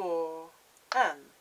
for Anne.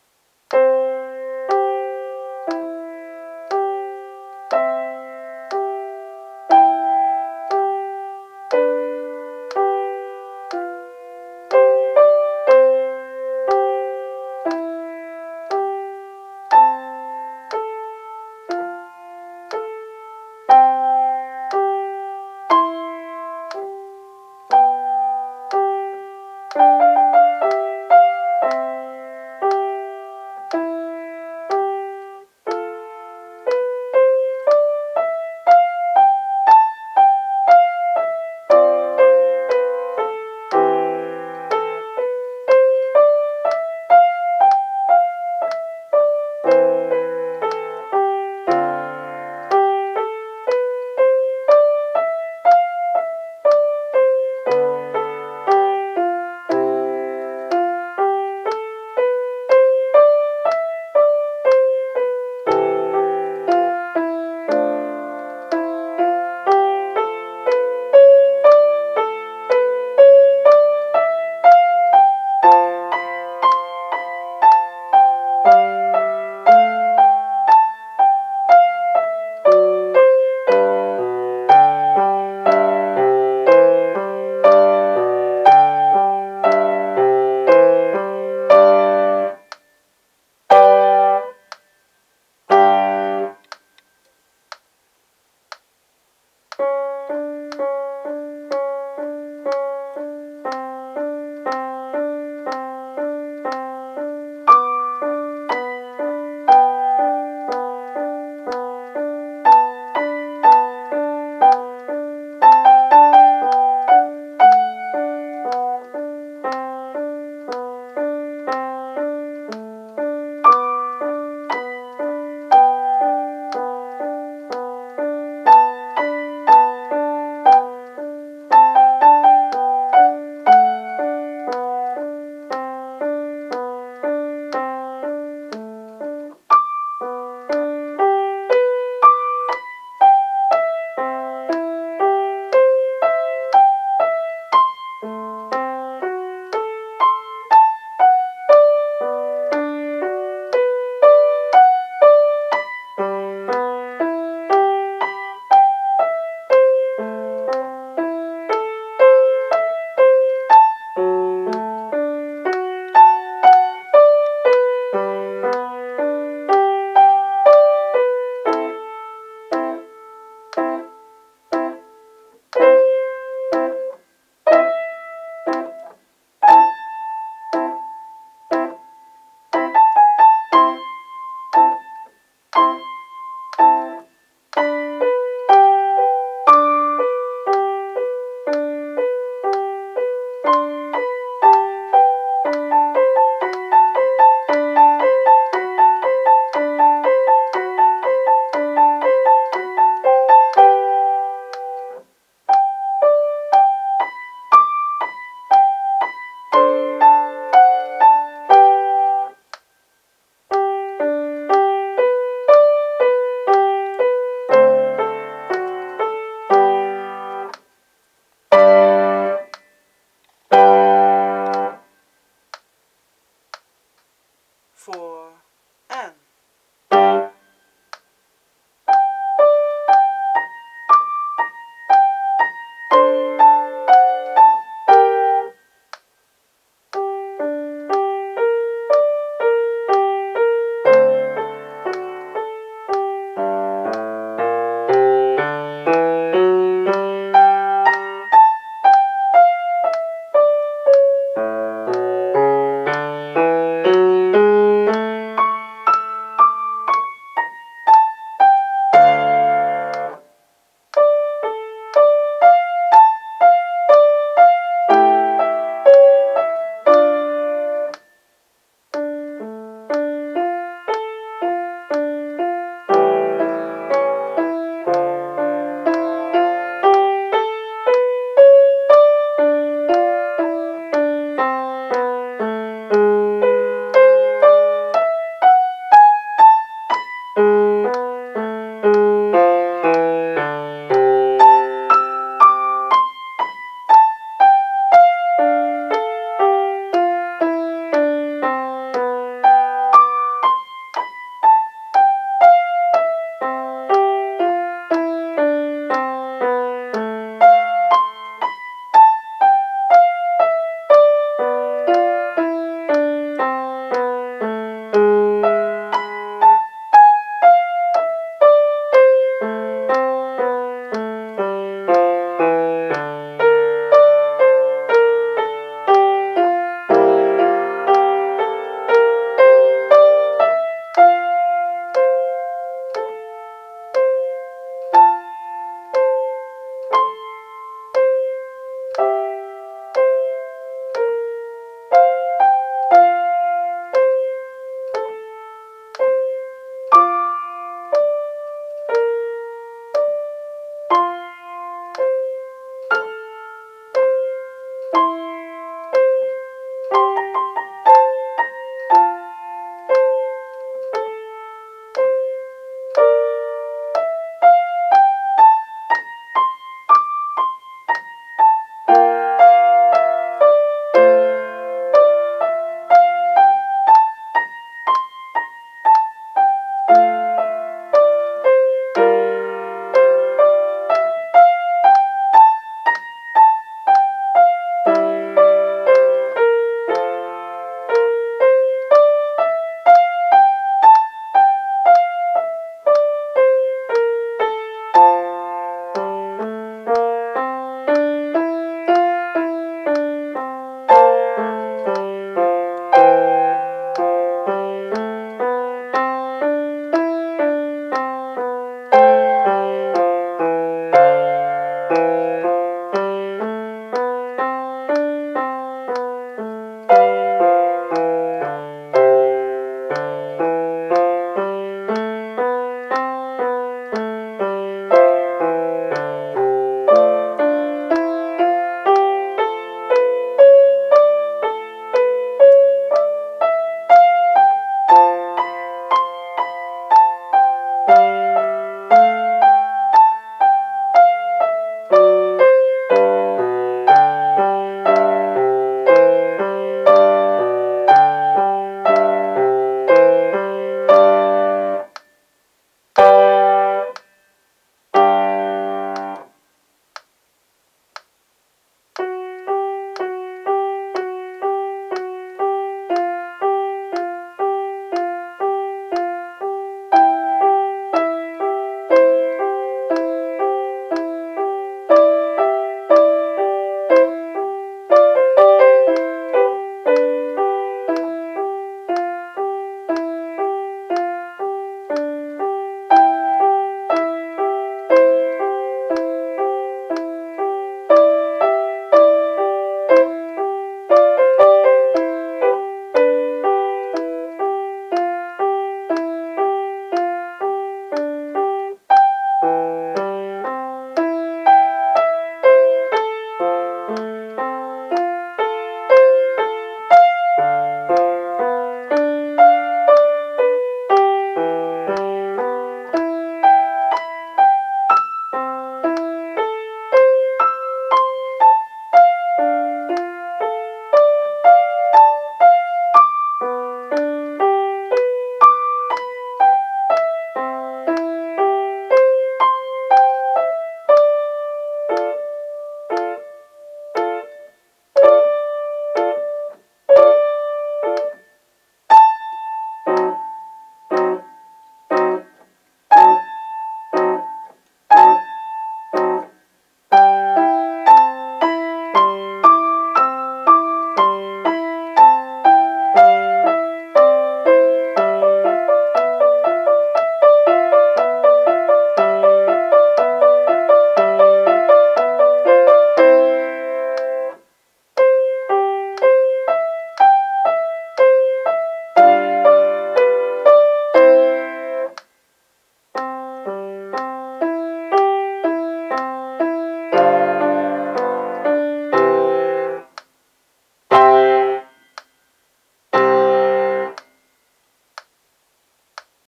For